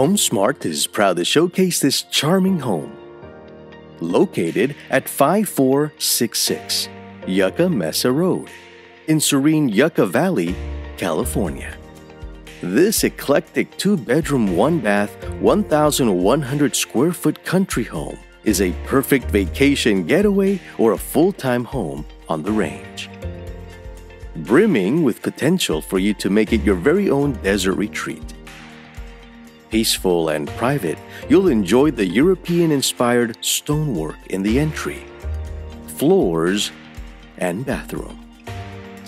HomeSmart is proud to showcase this charming home. Located at 5466 Yucca Mesa Road in serene Yucca Valley, California. This eclectic two bedroom, one bath, 1,100 square foot country home is a perfect vacation getaway or a full time home on the range. Brimming with potential for you to make it your very own desert retreat. Peaceful and private, you'll enjoy the European inspired stonework in the entry, floors, and bathroom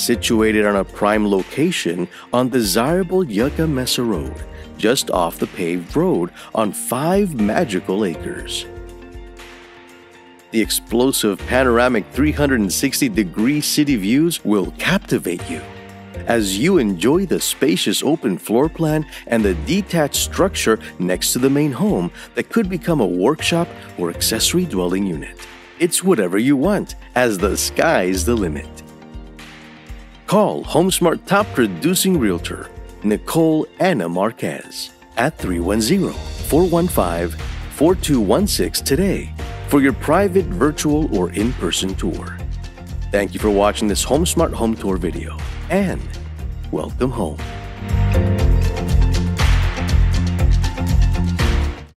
situated on a prime location on desirable Yucca Mesa Road, just off the paved road on five magical acres. The explosive panoramic 360 degree city views will captivate you as you enjoy the spacious open floor plan and the detached structure next to the main home that could become a workshop or accessory dwelling unit. It's whatever you want, as the sky's the limit. Call HomeSmart top producing realtor Nicole Anna Marquez at 310 415 4216 today for your private virtual or in person tour. Thank you for watching this HomeSmart home tour video and welcome home.